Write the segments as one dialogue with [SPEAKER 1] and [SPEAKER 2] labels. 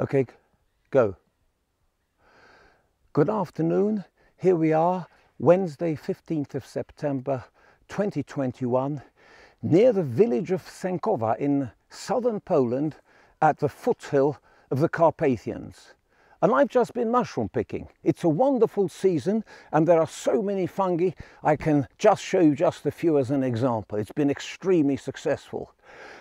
[SPEAKER 1] Okay, go. Good afternoon. Here we are, Wednesday, 15th of September 2021, near the village of Sękowa in southern Poland at the foothill of the Carpathians. And I've just been mushroom picking. It's a wonderful season and there are so many fungi. I can just show you just a few as an example. It's been extremely successful.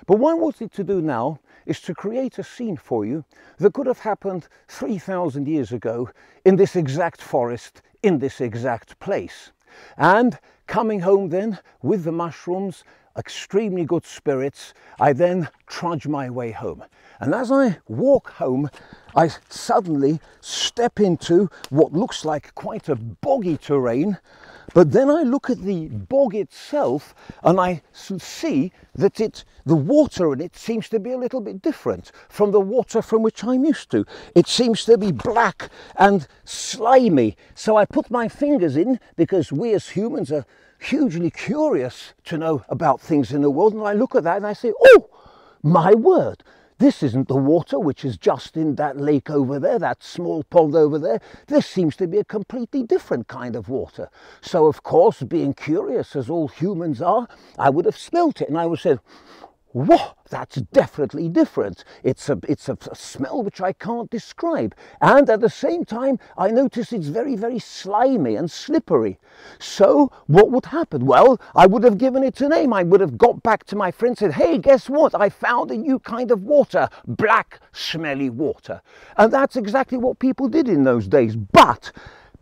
[SPEAKER 1] But what I wanted to do now is to create a scene for you that could have happened 3,000 years ago in this exact forest, in this exact place. And coming home then with the mushrooms, extremely good spirits, I then trudge my way home. And as I walk home, I suddenly step into what looks like quite a boggy terrain. But then I look at the bog itself and I see that it, the water in it seems to be a little bit different from the water from which I'm used to. It seems to be black and slimy. So I put my fingers in because we as humans are hugely curious to know about things in the world. And I look at that and I say, oh, my word, this isn't the water which is just in that lake over there, that small pond over there. This seems to be a completely different kind of water. So, of course, being curious as all humans are, I would have smelt it and I would have said, Whoa, that's definitely different. It's a, it's a, smell which I can't describe. And at the same time, I notice it's very, very slimy and slippery. So what would happen? Well, I would have given it a name. I would have got back to my friend and said, hey, guess what? I found a new kind of water, black, smelly water. And that's exactly what people did in those days. But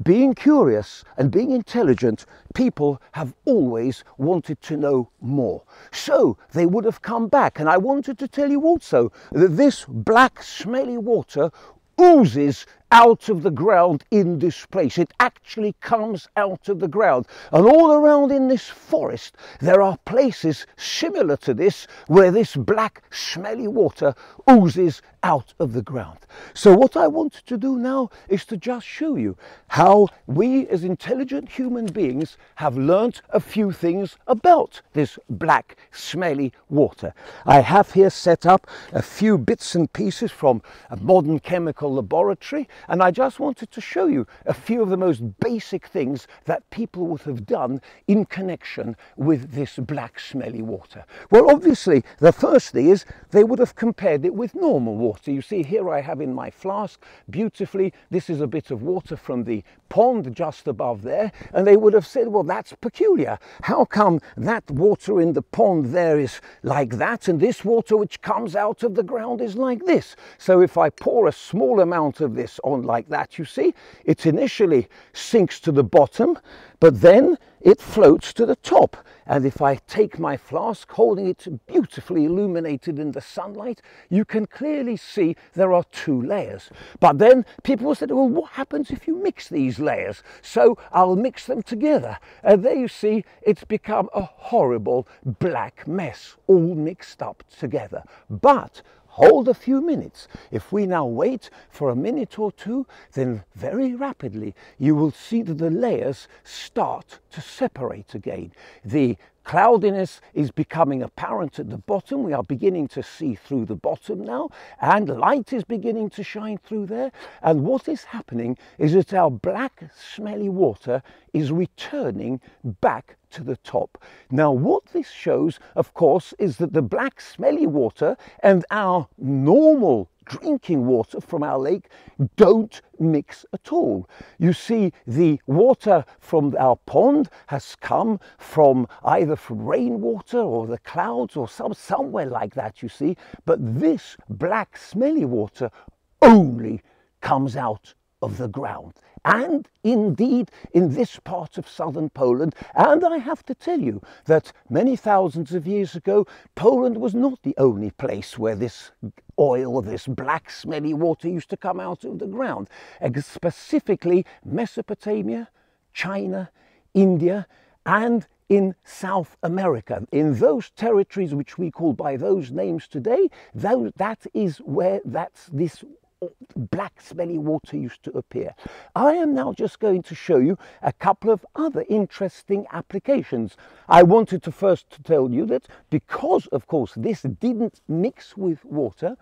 [SPEAKER 1] being curious and being intelligent, people have always wanted to know more. So they would have come back. And I wanted to tell you also that this black, smelly water oozes out of the ground in this place. It actually comes out of the ground. And all around in this forest, there are places similar to this where this black, smelly water oozes out of the ground. So what I want to do now is to just show you how we as intelligent human beings have learnt a few things about this black, smelly water. I have here set up a few bits and pieces from a modern chemical laboratory and I just wanted to show you a few of the most basic things that people would have done in connection with this black smelly water. Well, obviously, the first thing is they would have compared it with normal water. You see here I have in my flask, beautifully, this is a bit of water from the pond just above there. And they would have said, well, that's peculiar. How come that water in the pond there is like that and this water which comes out of the ground is like this? So if I pour a small amount of this on like that, you see, it initially sinks to the bottom, but then it floats to the top. And if I take my flask, holding it beautifully illuminated in the sunlight, you can clearly see there are two layers. But then people said, well, what happens if you mix these layers? So I'll mix them together. And there you see, it's become a horrible black mess, all mixed up together. But hold a few minutes. If we now wait for a minute or two, then very rapidly you will see that the layers start to separate again. The Cloudiness is becoming apparent at the bottom. We are beginning to see through the bottom now, and light is beginning to shine through there. And what is happening is that our black, smelly water is returning back to the top. Now, what this shows, of course, is that the black, smelly water and our normal drinking water from our lake don't mix at all. You see, the water from our pond has come from either from rainwater or the clouds or some, somewhere like that, you see. But this black, smelly water only comes out of the ground and indeed in this part of southern Poland. And I have to tell you that many thousands of years ago, Poland was not the only place where this oil, this black smelly water used to come out of the ground. Specifically Mesopotamia, China, India, and in South America, in those territories which we call by those names today, that is where that's this black smelly water used to appear. I am now just going to show you a couple of other interesting applications. I wanted to first tell you that because of course this didn't mix with water,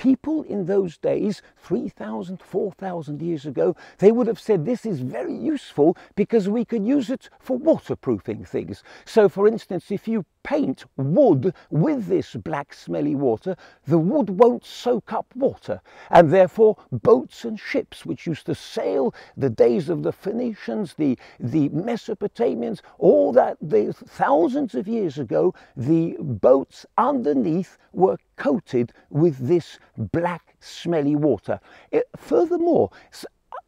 [SPEAKER 1] people in those days, 3,000, 4,000 years ago, they would have said this is very useful because we could use it for waterproofing things. So for instance, if you paint wood with this black smelly water, the wood won't soak up water. And therefore boats and ships which used to sail the days of the Phoenicians, the, the Mesopotamians, all that the thousands of years ago, the boats underneath were coated with this black smelly water. It, furthermore,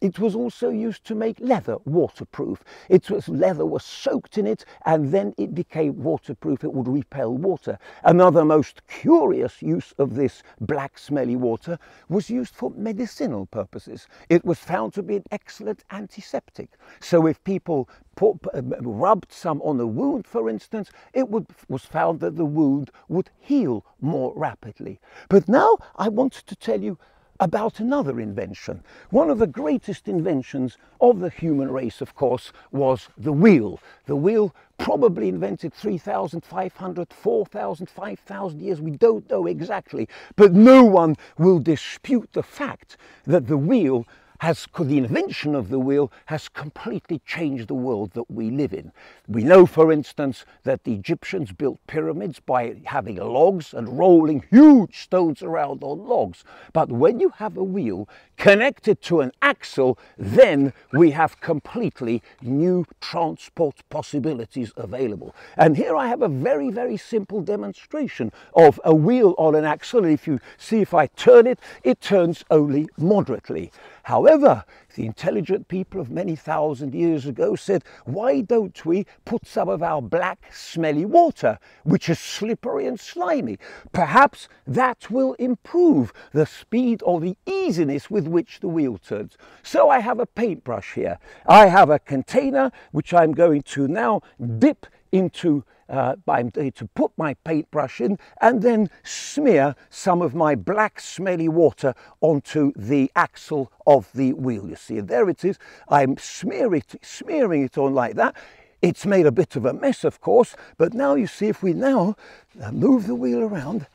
[SPEAKER 1] it was also used to make leather waterproof. It was leather was soaked in it and then it became waterproof. It would repel water. Another most curious use of this black smelly water was used for medicinal purposes. It was found to be an excellent antiseptic. So if people uh, rubbed some on a wound, for instance, it would, was found that the wound would heal more rapidly. But now I want to tell you about another invention. One of the greatest inventions of the human race, of course, was the wheel. The wheel probably invented 3,500, 4,000, 5,000 years, we don't know exactly, but no one will dispute the fact that the wheel has, the invention of the wheel has completely changed the world that we live in. We know, for instance, that the Egyptians built pyramids by having logs and rolling huge stones around on logs. But when you have a wheel connected to an axle, then we have completely new transport possibilities available. And here I have a very, very simple demonstration of a wheel on an axle. And if you see if I turn it, it turns only moderately. However, the intelligent people of many thousand years ago said, why don't we put some of our black smelly water, which is slippery and slimy? Perhaps that will improve the speed or the easiness with which the wheel turns. So I have a paintbrush here. I have a container which I'm going to now dip into uh, I'm to put my paintbrush in and then smear some of my black smelly water onto the axle of the wheel. You see, there it is. I'm smear it, smearing it on like that. It's made a bit of a mess, of course, but now you see if we now uh, move the wheel around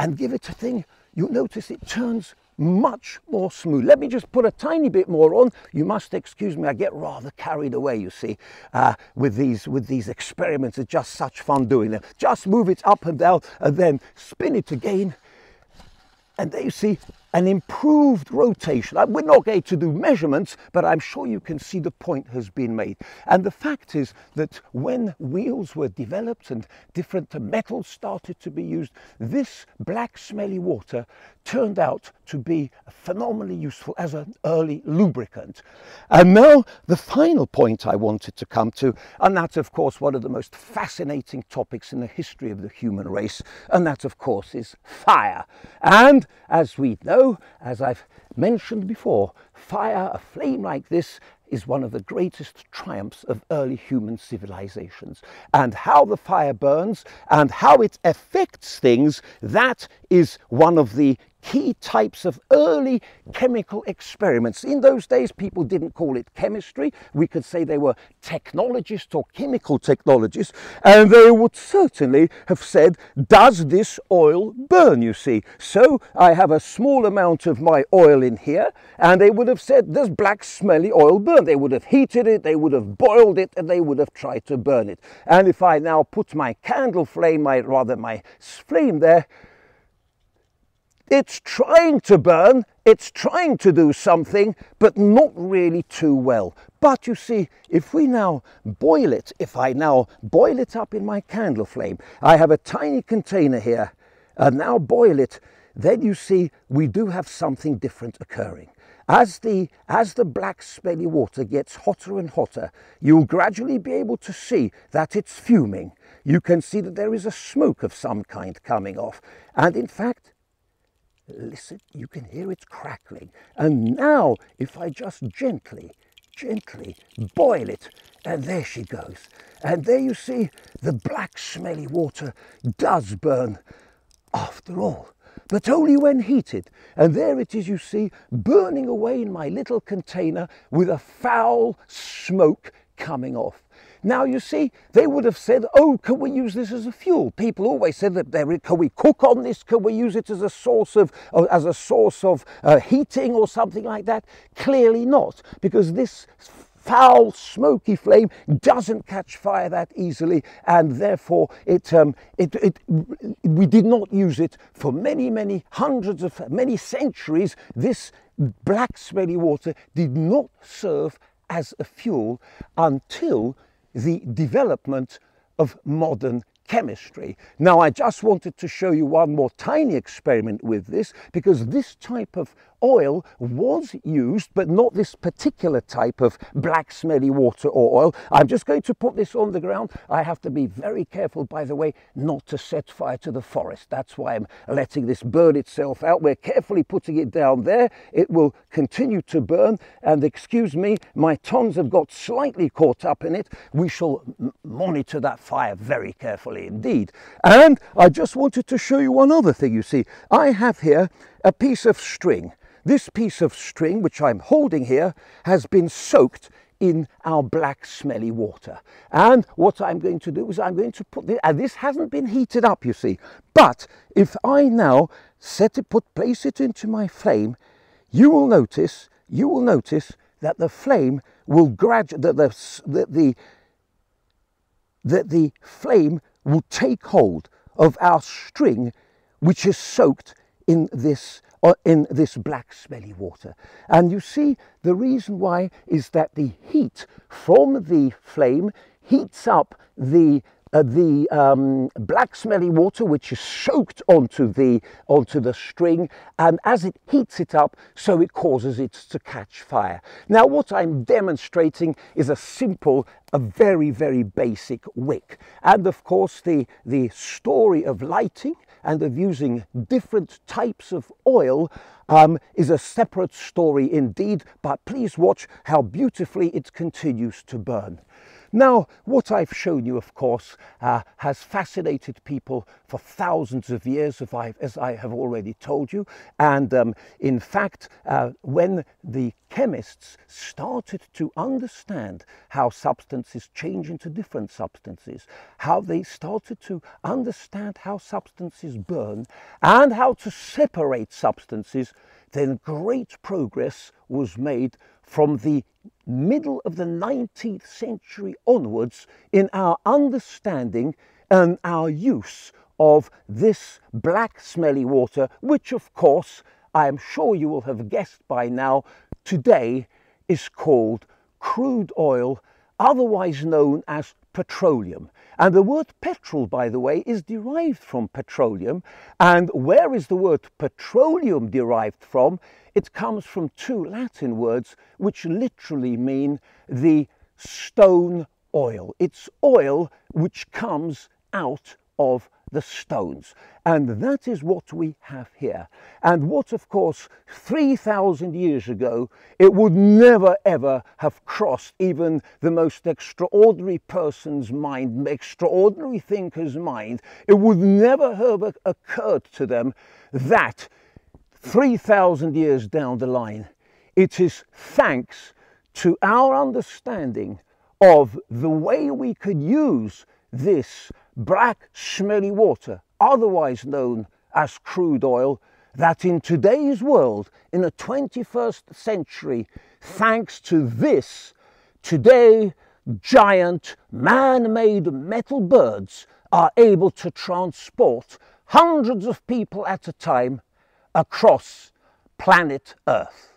[SPEAKER 1] and give it a thing, you'll notice it turns much more smooth. Let me just put a tiny bit more on. You must excuse me, I get rather carried away, you see, uh, with, these, with these experiments. It's just such fun doing them. Just move it up and down and then spin it again. And there you see, an improved rotation. We're not going to do measurements, but I'm sure you can see the point has been made. And the fact is that when wheels were developed and different metals started to be used, this black smelly water turned out to be phenomenally useful as an early lubricant. And now the final point I wanted to come to, and that's of course one of the most fascinating topics in the history of the human race, and that of course is fire. And as we know, as I've mentioned before, fire, a flame like this, is one of the greatest triumphs of early human civilizations. And how the fire burns and how it affects things, that is one of the key types of early chemical experiments. In those days, people didn't call it chemistry. We could say they were technologists or chemical technologists, and they would certainly have said, does this oil burn, you see? So I have a small amount of my oil in here, and they would have said, does black smelly oil burn? They would have heated it, they would have boiled it, and they would have tried to burn it. And if I now put my candle flame, my, rather my flame there, it's trying to burn, it's trying to do something, but not really too well. But you see, if we now boil it, if I now boil it up in my candle flame, I have a tiny container here, and now boil it, then you see we do have something different occurring. As the, as the black smelly water gets hotter and hotter, you'll gradually be able to see that it's fuming. You can see that there is a smoke of some kind coming off. And in fact, listen, you can hear it crackling. And now, if I just gently, gently boil it, and there she goes. And there you see the black smelly water does burn after all, but only when heated. And there it is, you see, burning away in my little container with a foul smoke coming off. Now you see, they would have said, oh, can we use this as a fuel? People always said that, can we cook on this? Can we use it as a source of, as a source of uh, heating or something like that? Clearly not, because this foul, smoky flame doesn't catch fire that easily, and therefore it, um, it, it, we did not use it for many, many hundreds of, many centuries. This black smelly water did not serve as a fuel until the development of modern chemistry. Now I just wanted to show you one more tiny experiment with this because this type of oil was used, but not this particular type of black smelly water or oil. I'm just going to put this on the ground. I have to be very careful, by the way, not to set fire to the forest. That's why I'm letting this burn itself out. We're carefully putting it down there. It will continue to burn. And excuse me, my tongs have got slightly caught up in it. We shall monitor that fire very carefully indeed. And I just wanted to show you one other thing, you see. I have here a piece of string. This piece of string, which I'm holding here, has been soaked in our black smelly water. And what I'm going to do is I'm going to put this, and this hasn't been heated up, you see. But if I now set it, put, place it into my flame, you will notice, you will notice that the flame will gradually, that the, that the, that the flame will take hold of our string, which is soaked in this Uh, in this black smelly water. And you see the reason why is that the heat from the flame heats up the uh, the um, black smelly water which is soaked onto the onto the string and as it heats it up so it causes it to catch fire now what i'm demonstrating is a simple a very very basic wick and of course the the story of lighting and of using different types of oil um, is a separate story indeed, but please watch how beautifully it continues to burn. Now, what I've shown you, of course, uh, has fascinated people for thousands of years, as I have already told you. And um, in fact, uh, when the chemists started to understand how substances change into different substances, how they started to understand how substances burn, and how to separate substances, then great progress was made from the middle of the 19th century onwards in our understanding and our use of this black smelly water, which of course, I am sure you will have guessed by now, today is called crude oil, otherwise known as petroleum. And the word petrol, by the way, is derived from petroleum. And where is the word petroleum derived from? It comes from two Latin words which literally mean the stone oil. It's oil which comes out of the stones. And that is what we have here. And what, of course, 3,000 years ago, it would never ever have crossed even the most extraordinary person's mind, extraordinary thinker's mind. It would never have occurred to them that 3,000 years down the line, it is thanks to our understanding of the way we could use this black smelly water, otherwise known as crude oil, that in today's world, in the 21st century, thanks to this, today giant man-made metal birds are able to transport hundreds of people at a time across planet Earth.